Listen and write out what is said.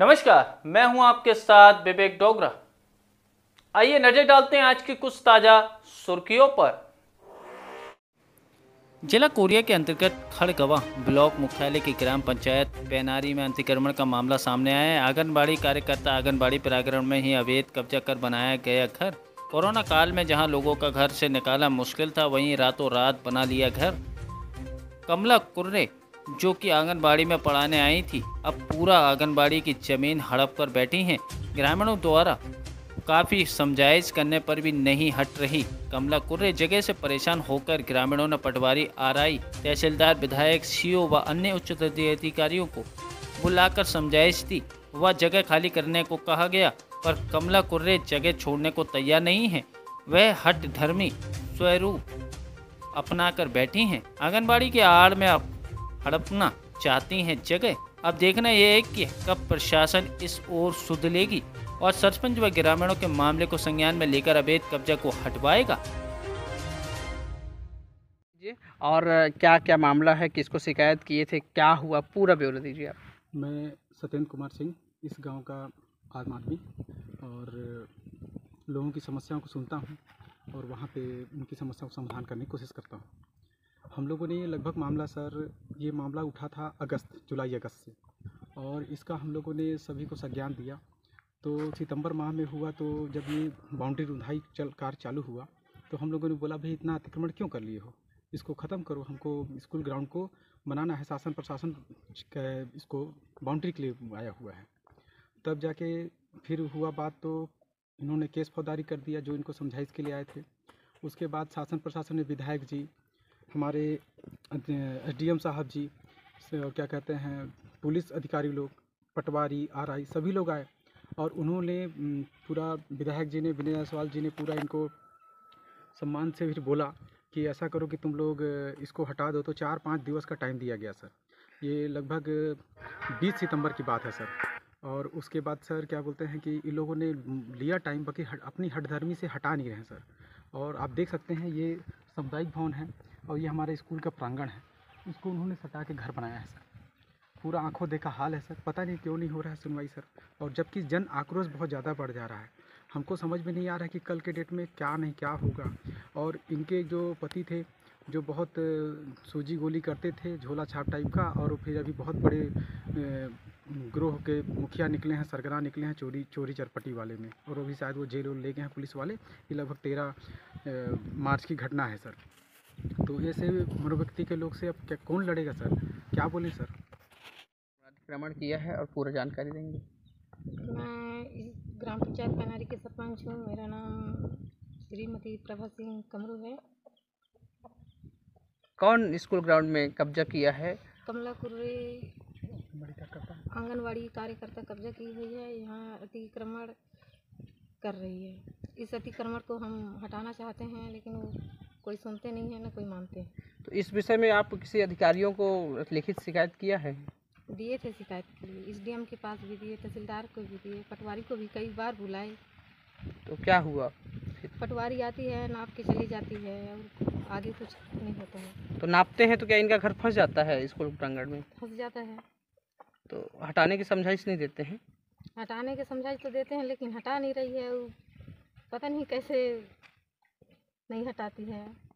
नमस्कार, मैं हूँ आपके साथ विवेक डोगरा। आइए नज़र डालते हैं आज की कुछ ताज़ा सुर्खियों पर। जिला कोरिया के अंतर्गत खड़गवा ब्लॉक मुख्यालय की ग्राम पंचायत पेनारी में अतिक्रमण का मामला सामने आया है। आंगनबाड़ी कार्यकर्ता आंगनबाड़ी प्रांगण में ही अवैध कब्जा कर बनाया गया घर। कोरोना काल में जहाँ लोगों का घर से निकाला मुश्किल था, वहीं रातों रात बना लिया घर। कमला कुर्रे जो कि आंगनबाड़ी में पढ़ाने आई थी। अब पूरा आंगनबाड़ी की ज़मीन हड़प कर बैठी हैं। ग्रामीणों द्वारा काफ़ी समझाइश करने पर भी नहीं हट रही। कमला कुर्रे जगह से परेशान होकर ग्रामीणों ने पटवारी, आरआई, तहसीलदार, विधायक सीओ व अन्य उच्च अधिकारियों को बुलाकर समझाइश दी। व जगह खाली करने को कहा गया, पर कमला कुर्रे जगह छोड़ने को तैयार नहीं है। वह हट धर्मी स्वरूप अपना कर बैठी हैं। आंगनबाड़ी के आड़ में हड़पना चाहती हैं जगह। अब देखना यह है कि कब प्रशासन इस ओर सुध लेगी और सरपंच व ग्रामीणों के मामले को संज्ञान में लेकर अवैध कब्जा को हटवाएगा। और क्या क्या मामला है? किसको शिकायत किए थे? क्या हुआ? पूरा ब्यौरा दीजिए आप। मैं सत्येंद्र कुमार सिंह इस गाँव का आम आदमी और लोगों की समस्याओं को सुनता हूँ और वहाँ पे उनकी समस्याओं को समाधान करने की कोशिश करता हूँ। हम लोगों ने लगभग मामला सर, ये मामला उठा था अगस्त, जुलाई अगस्त से। और इसका हम लोगों ने सभी को संज्ञान दिया। तो सितंबर माह में हुआ तो जब ये बाउंड्री रुंधाई चल, कार्य चालू हुआ तो हम लोगों ने बोला, भाई इतना अतिक्रमण क्यों कर लिए हो? इसको ख़त्म करो, हमको स्कूल ग्राउंड को बनाना है, शासन प्रशासन इसको बाउंड्री के लिए आया हुआ है। तब जाके फिर हुआ बात तो इन्होंने केस फौदारी कर दिया, जो इनको समझाइश के लिए आए थे। उसके बाद शासन प्रशासन ने विधायक जी हमारे एस डी एम साहब जी से क्या कहते हैं पुलिस अधिकारी लोग पटवारी आर आई सभी लोग आए और उन्होंने पूरा विधायक जी ने विनय जायसवाल जी ने पूरा इनको सम्मान से फिर बोला कि ऐसा करो कि तुम लोग इसको हटा दो। तो चार पाँच दिवस का टाइम दिया गया सर। ये लगभग बीस सितंबर की बात है सर। और उसके बाद सर क्या बोलते हैं कि इन लोगों ने लिया टाइम बाकी हट, अपनी हटधर्मी से हटा नहीं रहे हैं सर। और आप देख सकते हैं ये सामुदायिक भवन है। और ये हमारे स्कूल का प्रांगण है। इसको उन्होंने सटा के घर बनाया है, सर। पूरा आँखों देखा हाल है, सर। पता नहीं क्यों नहीं हो रहा है सुनवाई, सर। और जबकि जन आक्रोश बहुत ज़्यादा बढ़ जा रहा है। हमको समझ में नहीं आ रहा है कि कल के डेट में क्या नहीं क्या होगा। और इनके जो पति थे, जो बहुत सूजी गोली करते थे, झोला छाप टाइप का, और फिर अभी बहुत बड़े ग्रोह के मुखिया निकले हैं, सरगना निकले हैं चोरी चोरी चरपटी वाले में। और अभी शायद वो जेल वेल ले गए हैं पुलिस वाले। ये लगभग तेरह मार्च की घटना है, सर। तो ऐसे मनोव्यक्ति के लोग से अब क्या कौन लड़ेगा सर? क्या बोलें सर? अतिक्रमण किया है और पूरा जानकारी देंगे। मैं इस ग्राम पंचायत पनारी के सरपंच हूँ। मेरा नाम श्रीमती प्रभा सिंह कमरू है। कौन स्कूल ग्राउंड में कब्जा किया है? कमला कुर्रे आंगनवाड़ी कार्यकर्ता कब्जा की हुई है। यहाँ अतिक्रमण कर रही है। इस अतिक्रमण को हम हटाना चाहते हैं लेकिन वो कोई सुनते नहीं है ना कोई मानते हैं। तो इस विषय में आप किसी अधिकारियों को लिखित शिकायत किया है? दिए थे शिकायत के लिए। एस डी के पास भी दिए तहसीलदार को भी दिए पटवारी को भी कई बार बुलाए। तो क्या हुआ? पटवारी आती है नाप के चली जाती है और आगे कुछ नहीं होता है। तो नापते हैं तो क्या इनका घर फंस जाता है स्कूल प्रांगण में? फंस जाता है। तो हटाने की समझाइश नहीं देते हैं? हटाने की समझाइश तो देते हैं लेकिन हटा नहीं रही है वो। पता नहीं कैसे नहीं हटाती है।